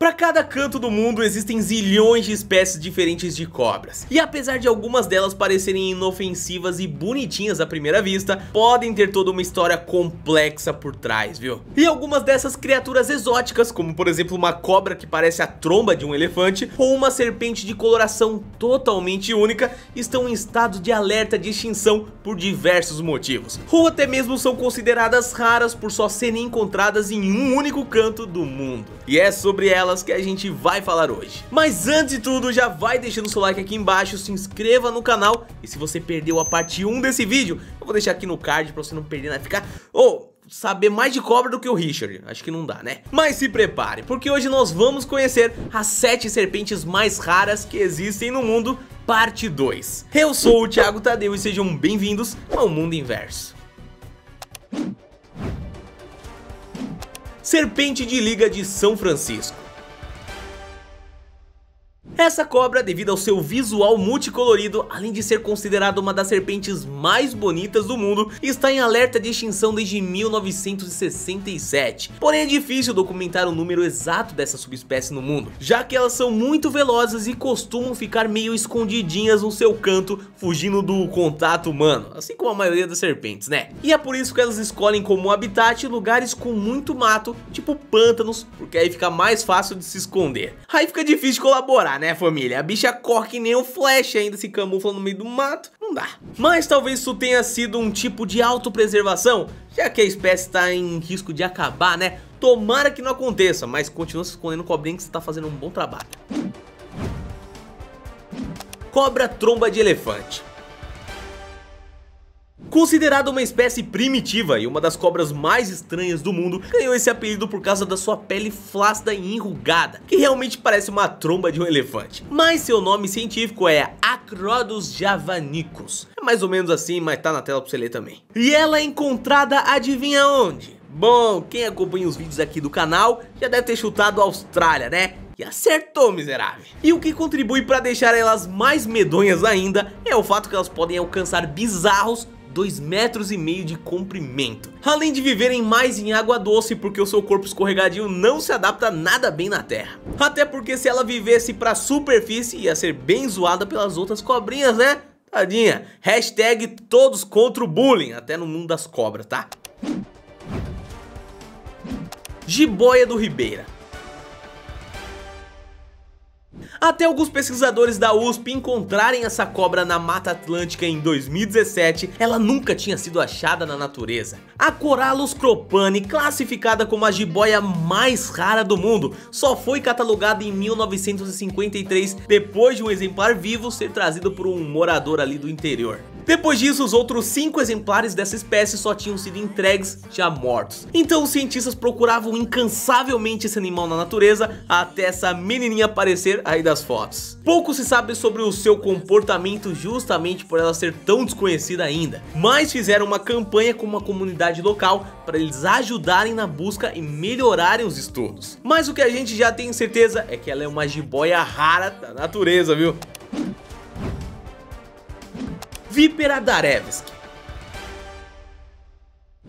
Para cada canto do mundo existem zilhões de espécies diferentes de cobras. E apesar de algumas delas parecerem inofensivas e bonitinhas à primeira vista, podem ter toda uma história complexa por trás, viu? E algumas dessas criaturas exóticas, como por exemplo uma cobra que parece a tromba de um elefante, ou uma serpente de coloração totalmente única, estão em estado de alerta de extinção por diversos motivos. Ou até mesmo são consideradas raras por só serem encontradas em um único canto do mundo. E é sobre elas delas que a gente vai falar hoje. Mas antes de tudo, já vai deixando seu like aqui embaixo, se inscreva no canal e se você perdeu a parte 1 desse vídeo, eu vou deixar aqui no card pra você não perder, né? Ficar... Oh, saber mais de cobra do que o Richard. Acho que não dá, né? Mas se prepare, porque hoje nós vamos conhecer as 7 serpentes mais raras que existem no mundo, parte 2. Eu sou o Thiago Tadeu e sejam bem-vindos ao Mundo Inverso. Serpente de Liga de São Francisco essa cobra, devido ao seu visual multicolorido, além de ser considerada uma das serpentes mais bonitas do mundo, está em alerta de extinção desde 1967. Porém é difícil documentar o número exato dessa subespécie no mundo, já que elas são muito velozes e costumam ficar meio escondidinhas no seu canto, fugindo do contato humano, assim como a maioria das serpentes, né? E é por isso que elas escolhem como habitat lugares com muito mato, tipo pântanos, porque aí fica mais fácil de se esconder. Aí fica difícil colaborar, né? Família? A bicha corre que nem um flash ainda se camufla no meio do mato, não dá. Mas talvez isso tenha sido um tipo de autopreservação, já que a espécie está em risco de acabar, né? Tomara que não aconteça, mas continua se escondendo cobrinha que você está fazendo um bom trabalho. Cobra tromba de elefante Considerada uma espécie primitiva e uma das cobras mais estranhas do mundo, ganhou esse apelido por causa da sua pele flácida e enrugada, que realmente parece uma tromba de um elefante. Mas seu nome científico é Acrodus javanicus. É mais ou menos assim, mas tá na tela pra você ler também. E ela é encontrada adivinha onde? Bom, quem acompanha os vídeos aqui do canal já deve ter chutado a Austrália, né? E acertou, miserável. E o que contribui para deixar elas mais medonhas ainda é o fato que elas podem alcançar bizarros 2 metros e meio de comprimento. Além de viverem mais em água doce porque o seu corpo escorregadio não se adapta nada bem na terra. Até porque se ela vivesse pra superfície ia ser bem zoada pelas outras cobrinhas, né? Tadinha, hashtag todos contra o bullying, até no mundo das cobras, tá? Jiboia do Ribeira até alguns pesquisadores da USP encontrarem essa cobra na Mata Atlântica em 2017, ela nunca tinha sido achada na natureza. A Corallus cropani, classificada como a jiboia mais rara do mundo, só foi catalogada em 1953 depois de um exemplar vivo ser trazido por um morador ali do interior. Depois disso, os outros 5 exemplares dessa espécie só tinham sido entregues já mortos. Então os cientistas procuravam incansavelmente esse animal na natureza até essa menininha aparecer aí das fotos. Pouco se sabe sobre o seu comportamento justamente por ela ser tão desconhecida ainda, mas fizeram uma campanha com uma comunidade local para eles ajudarem na busca e melhorarem os estudos. Mas o que a gente já tem certeza é que ela é uma jiboia rara da natureza, viu? Vípera Darevski.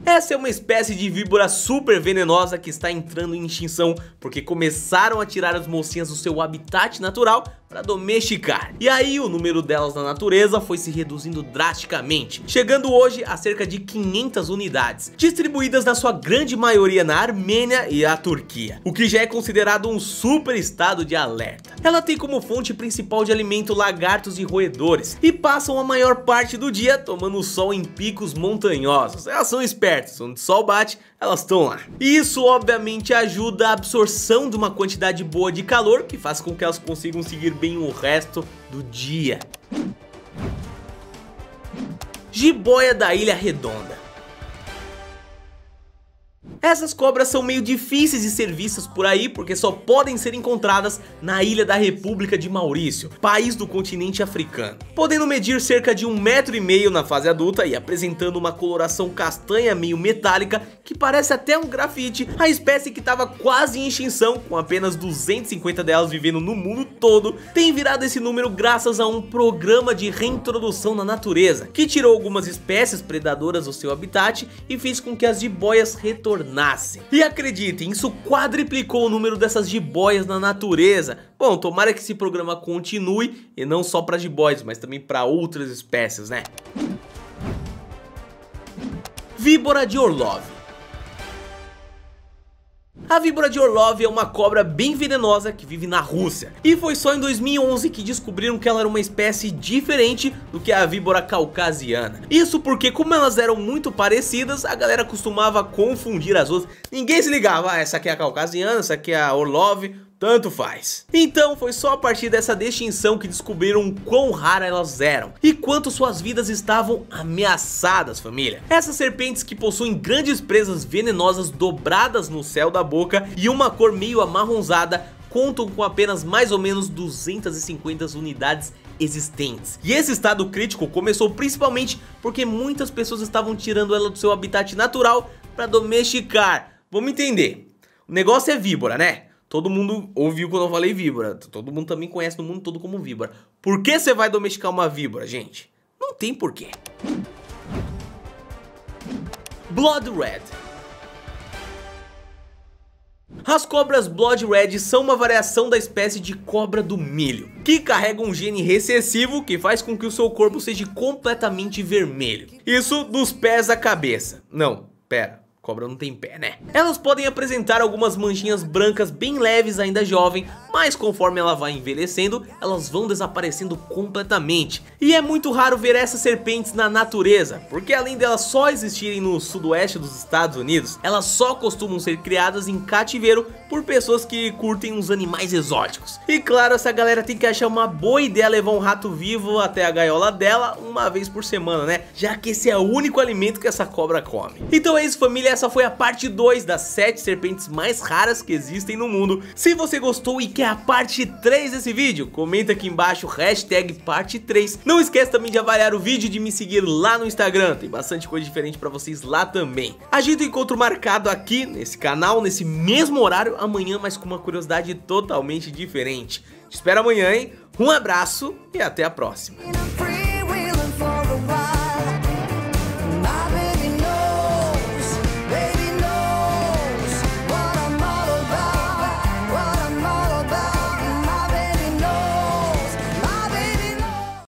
Essa é uma espécie de víbora super venenosa que está entrando em extinção porque começaram a tirar as mocinhas do seu habitat natural para domesticar. E aí o número delas na natureza foi se reduzindo drasticamente, chegando hoje a cerca de 500 unidades, distribuídas na sua grande maioria na Armênia e a Turquia, o que já é considerado um super estado de alerta. Ela tem como fonte principal de alimento lagartos e roedores, e passam a maior parte do dia tomando sol em picos montanhosos. Elas são espertas, onde o sol bate, elas estão lá. E isso obviamente ajuda a absorção de uma quantidade boa de calor, que faz com que elas consigam seguir bem o resto do dia. Jiboia da Ilha Redonda essas cobras são meio difíceis de ser vistas por aí porque só podem ser encontradas na ilha da República de Maurício, país do continente africano. Podendo medir cerca de um metro e meio na fase adulta e apresentando uma coloração castanha meio metálica que parece até um grafite, a espécie que estava quase em extinção, com apenas 250 delas vivendo no mundo todo, tem virado esse número graças a um programa de reintrodução na natureza, que tirou algumas espécies predadoras do seu habitat e fez com que as jiboias retornassem renascem. E acreditem, isso quadriplicou o número dessas jiboias na natureza. Bom, tomara que esse programa continue, e não só para jiboias, mas também para outras espécies, né? Víbora de Orlov a víbora de Orlov é uma cobra bem venenosa que vive na Rússia. E foi só em 2011 que descobriram que ela era uma espécie diferente do que a víbora caucasiana. Isso porque como elas eram muito parecidas, a galera costumava confundir as outras. Ninguém se ligava, ah, essa aqui é a caucasiana, essa aqui é a Orlov, tanto faz. Então foi só a partir dessa distinção que descobriram quão raras elas eram e quanto suas vidas estavam ameaçadas família. Essas serpentes que possuem grandes presas venenosas dobradas no céu da boca e uma cor meio amarronzada contam com apenas mais ou menos 250 unidades existentes. E esse estado crítico começou principalmente porque muitas pessoas estavam tirando ela do seu habitat natural para domesticar. Vamos entender, o negócio é víbora né? Todo mundo ouviu quando eu falei víbora. Todo mundo também conhece no mundo todo como víbora. Por que você vai domesticar uma víbora, gente? Não tem porquê. Blood Red. As cobras Blood Red são uma variação da espécie de cobra do milho, que carrega um gene recessivo que faz com que o seu corpo seja completamente vermelho. Isso dos pés à cabeça. Não, pera, Cobra não tem pé, né? Elas podem apresentar algumas manchinhas brancas bem leves ainda jovem, mas conforme ela vai envelhecendo, elas vão desaparecendo completamente. E é muito raro ver essas serpentes na natureza, porque além delas só existirem no sudoeste dos Estados Unidos, elas só costumam ser criadas em cativeiro por pessoas que curtem uns animais exóticos. E claro, essa galera tem que achar uma boa ideia levar um rato vivo até a gaiola dela uma vez por semana, né? Já que esse é o único alimento que essa cobra come. Então é isso família, essa foi a parte 2 das 7 serpentes mais raras que existem no mundo. Se você gostou e quer a parte 3 desse vídeo, comenta aqui embaixo hashtag parte 3. Não esquece também de avaliar o vídeo e de me seguir lá no Instagram, tem bastante coisa diferente pra vocês lá também. Agito encontro marcado aqui nesse canal, nesse mesmo horário, amanhã, mas com uma curiosidade totalmente diferente. Te espero amanhã, hein? Um abraço e até a próxima.